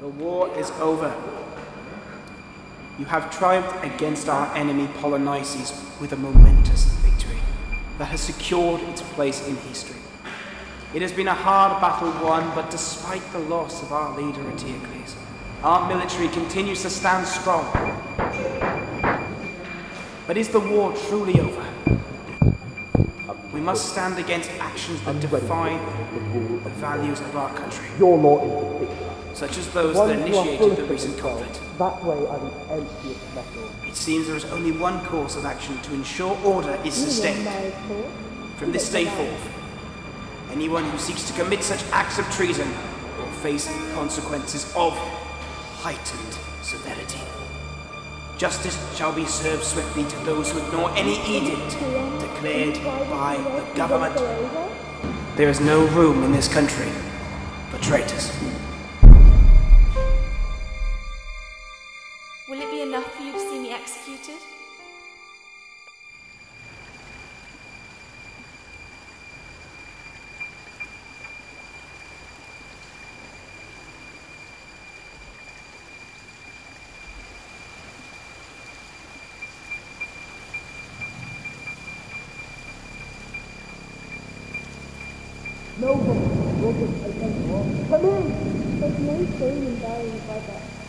The war is over. You have triumphed against our enemy Polynices with a momentous victory that has secured its place in history. It has been a hard battle won, but despite the loss of our leader Eteocles, our military continues to stand strong. But is the war truly over? We must stand against actions that defy the values of our country, Your law. Such as those that initiated the recent conflict. That way I are the emptiest vessels. It seems there is only one course of action to ensure order is sustained. From this day forth, anyone who seeks to commit such acts of treason will face consequences of heightened severity. Justice shall be served swiftly to those who ignore any edict declared by the government. There is no room in this country for traitors. Enough for you to see me executed? No one will against war. Come in! There's no shame in dying, brother.